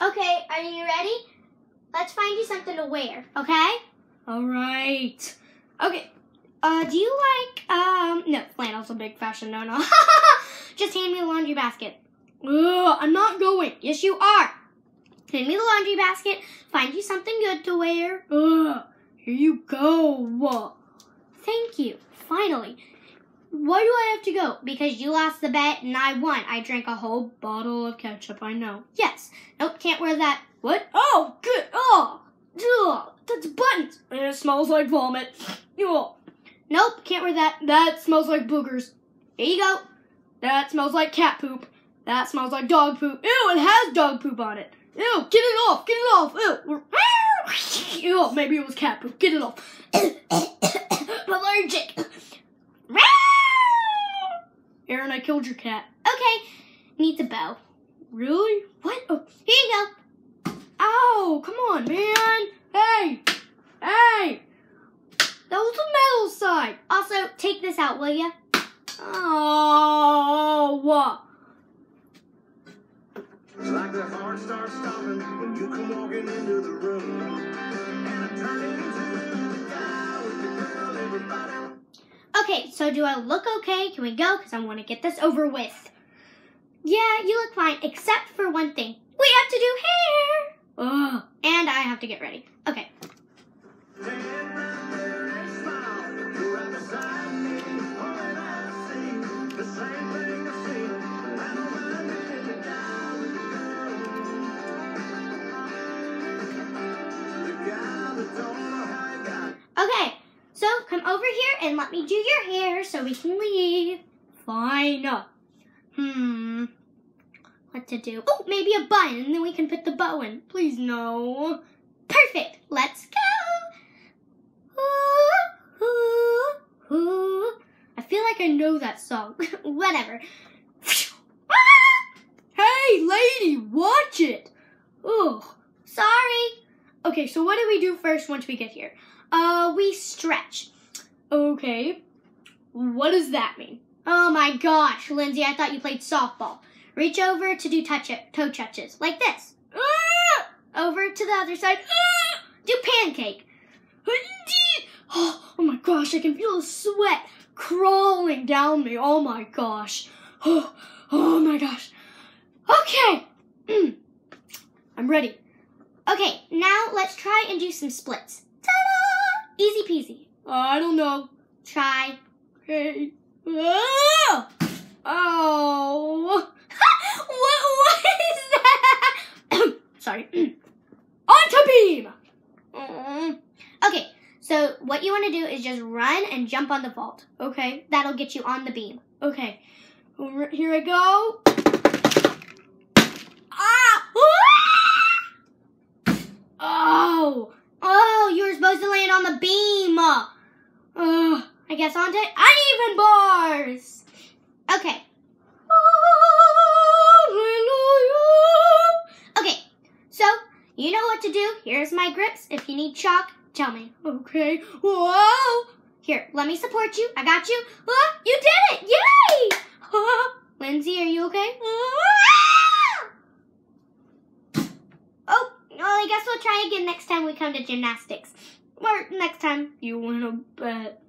Okay, are you ready? Let's find you something to wear, okay? All right. Okay. Uh, do you like um? No, flannel's a big fashion no no. Just hand me the laundry basket. Ugh, I'm not going. Yes, you are. Hand me the laundry basket. Find you something good to wear. Ugh, here you go. Thank you. Finally. Why do I have to go? Because you lost the bet and I won. I drank a whole bottle of ketchup. I know. Yes. Nope. Can't wear that. What? Oh, good. Oh, ugh, that's buttons. And it smells like vomit. Nope. Can't wear that. That smells like boogers. Here you go. That smells like cat poop. That smells like dog poop. Ew, it has dog poop on it. Ew, get it off, get it off. Ew. Ew, maybe it was cat poop. Get it off. I'm allergic. Aaron, I killed your cat. Okay. Needs a bow. Really? What? Oh, here you go. Ow, come on, man. Hey, hey. That was the metal side. Also, take this out, will ya? Oh. Like the heart starts stopping when you come walking into the room. And I turn into Okay, so do I look okay? Can we go? Because I want to get this over with. Yeah, you look fine, except for one thing. We have to do hair! Ugh. And I have to get ready. Okay. Over here and let me do your hair so we can leave. Fine. Hmm. What to do? Oh, maybe a bun, and then we can put the bow in. Please no. Perfect. Let's go. Ooh, ooh, ooh. I feel like I know that song. Whatever. hey, lady, watch it. Ugh. Sorry. Okay, so what do we do first once we get here? Uh, we stretch. Okay. What does that mean? Oh my gosh, Lindsey, I thought you played softball. Reach over to do touch it, toe touches, like this. Ah! Over to the other side. Ah! Do pancake. Oh, oh my gosh, I can feel the sweat crawling down me. Oh my gosh. Oh, oh my gosh. Okay. I'm ready. Okay, now let's try and do some splits. Ta-da! Easy peasy. I don't know. Try. Hey. Ah! Oh. what, what is that? Sorry. Onto beam. Mm. okay, so what you want to do is just run and jump on the vault. Okay. That'll get you on the beam. Okay. Here I go. Ah! Oh. Oh, you were supposed to land on the beam. Uh, I guess onto uneven bars. Okay. Okay, so you know what to do. Here's my grips. If you need chalk, tell me. okay. Whoa. Here, let me support you. I got you. Ah, you did it! Yay! Lindsey, are you okay? Ah! Oh, well, I guess we'll try again next time we come to gymnastics. Or next time You win a bet.